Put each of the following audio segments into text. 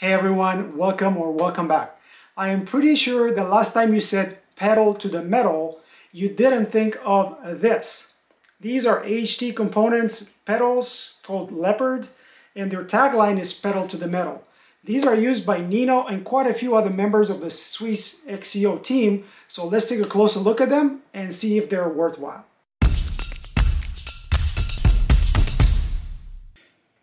Hey everyone, welcome or welcome back. I am pretty sure the last time you said pedal to the metal, you didn't think of this. These are HT components pedals called Leopard and their tagline is pedal to the metal. These are used by Nino and quite a few other members of the Swiss XCO team, so let's take a closer look at them and see if they're worthwhile.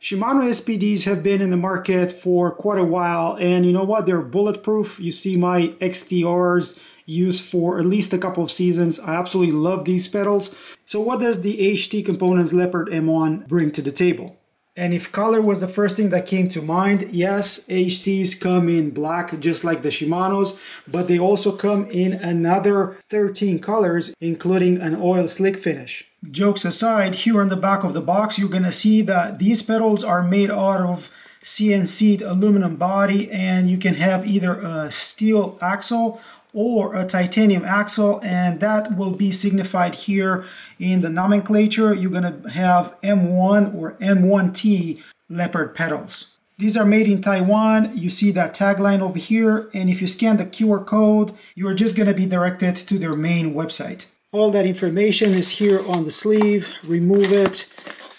Shimano SPDs have been in the market for quite a while and you know what, they're bulletproof. You see my XTRs used for at least a couple of seasons. I absolutely love these pedals. So what does the HT Components Leopard M1 bring to the table? And if color was the first thing that came to mind, yes, HTs come in black just like the Shimano's, but they also come in another 13 colors, including an oil slick finish. Jokes aside, here on the back of the box, you're gonna see that these pedals are made out of CNC'd aluminum body and you can have either a steel axle or a titanium axle and that will be signified here in the nomenclature. You're going to have M1 or M1T leopard pedals. These are made in Taiwan. You see that tagline over here and if you scan the QR code you're just going to be directed to their main website. All that information is here on the sleeve. Remove it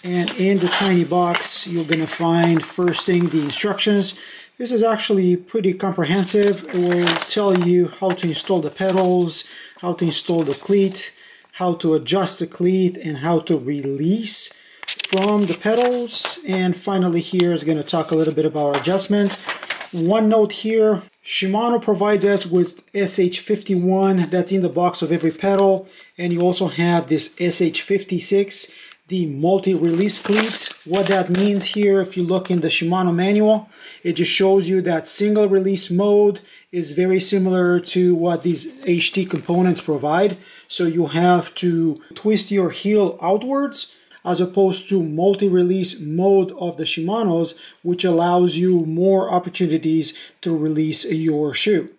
and in the tiny box you're going to find first thing the instructions this is actually pretty comprehensive. It will tell you how to install the pedals, how to install the cleat, how to adjust the cleat, and how to release from the pedals. And finally here is going to talk a little bit about adjustment. One note here, Shimano provides us with SH51 that's in the box of every pedal and you also have this SH56 the multi-release cleats. What that means here, if you look in the Shimano manual, it just shows you that single release mode is very similar to what these HT components provide. So you have to twist your heel outwards as opposed to multi-release mode of the Shimano's, which allows you more opportunities to release your shoe.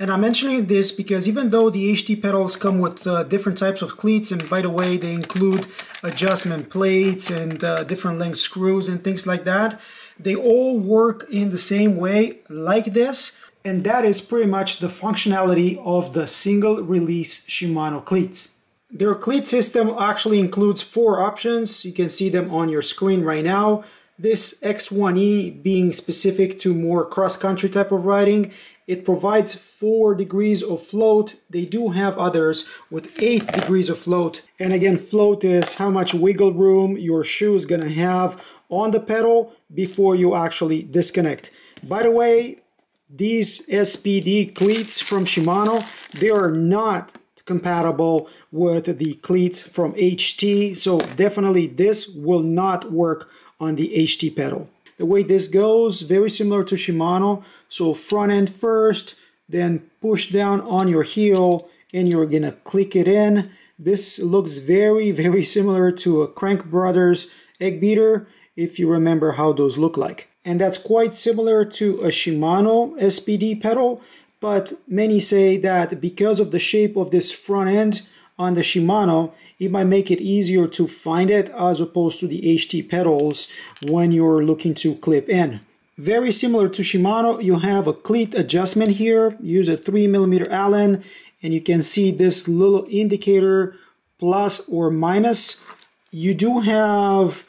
And I'm mentioning this because even though the HT pedals come with uh, different types of cleats, and by the way, they include adjustment plates and uh, different length screws and things like that, they all work in the same way like this. And that is pretty much the functionality of the single release Shimano cleats. Their cleat system actually includes four options. You can see them on your screen right now. This X1E being specific to more cross-country type of riding it provides 4 degrees of float. They do have others with 8 degrees of float. And again, float is how much wiggle room your shoe is going to have on the pedal before you actually disconnect. By the way, these SPD cleats from Shimano, they are not compatible with the cleats from HT. So definitely this will not work on the HT pedal. The way this goes, very similar to Shimano. So front end first, then push down on your heel and you're gonna click it in. This looks very, very similar to a Crank Brothers egg beater, if you remember how those look like. And that's quite similar to a Shimano SPD pedal, but many say that because of the shape of this front end on the Shimano, it might make it easier to find it as opposed to the HT pedals when you're looking to clip in. Very similar to Shimano, you have a cleat adjustment here. Use a 3 millimeter Allen and you can see this little indicator plus or minus. You do have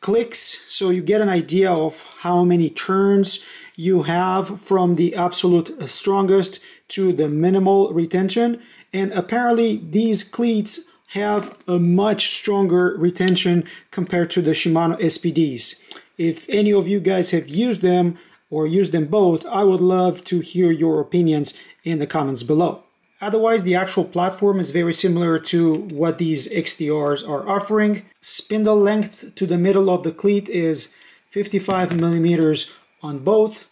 clicks so you get an idea of how many turns you have from the absolute strongest to the minimal retention and apparently these cleats have a much stronger retention compared to the Shimano SPDs. If any of you guys have used them or used them both, I would love to hear your opinions in the comments below. Otherwise, the actual platform is very similar to what these XTRs are offering. Spindle length to the middle of the cleat is 55 millimeters on both.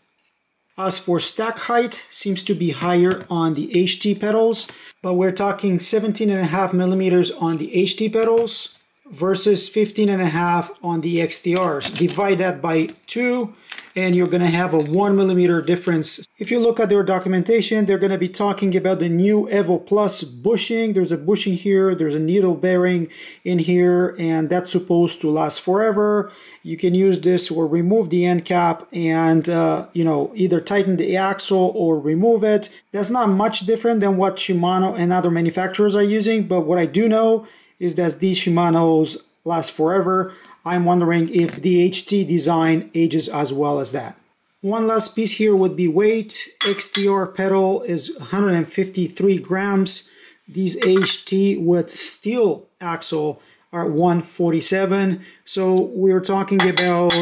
As for stack height, seems to be higher on the HT pedals, but we're talking 17 and a half millimeters on the HT pedals. versus 15 and a half on the XTRs. Divide that by two and you're going to have a one millimeter difference. If you look at their documentation, they're going to be talking about the new Evo Plus bushing. There's a bushing here, there's a needle bearing in here, and that's supposed to last forever. You can use this or remove the end cap and, uh, you know, either tighten the axle or remove it. That's not much different than what Shimano and other manufacturers are using, but what I do know is that these Shimanos last forever. I'm wondering if the HT design ages as well as that. One last piece here would be weight. XTR pedal is 153 grams. These HT with steel axle are 147. So we're talking about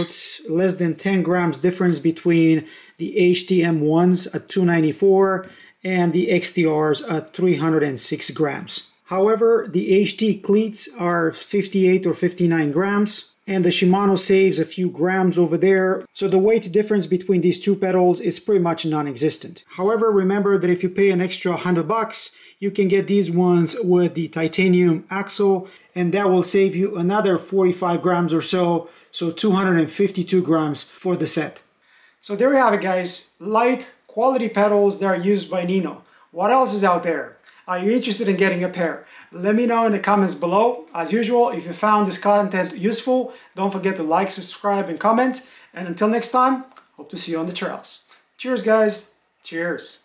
less than 10 grams difference between the HT M1s at 294 and the XTRs at 306 grams. However, the HT cleats are 58 or 59 grams and the Shimano saves a few grams over there. So the weight difference between these two pedals is pretty much non-existent. However, remember that if you pay an extra 100 bucks, you can get these ones with the titanium axle and that will save you another 45 grams or so, so 252 grams for the set. So there you have it guys, light quality pedals that are used by Nino. What else is out there? Are you interested in getting a pair? Let me know in the comments below. As usual, if you found this content useful, don't forget to like, subscribe, and comment. And until next time, hope to see you on the trails. Cheers, guys. Cheers.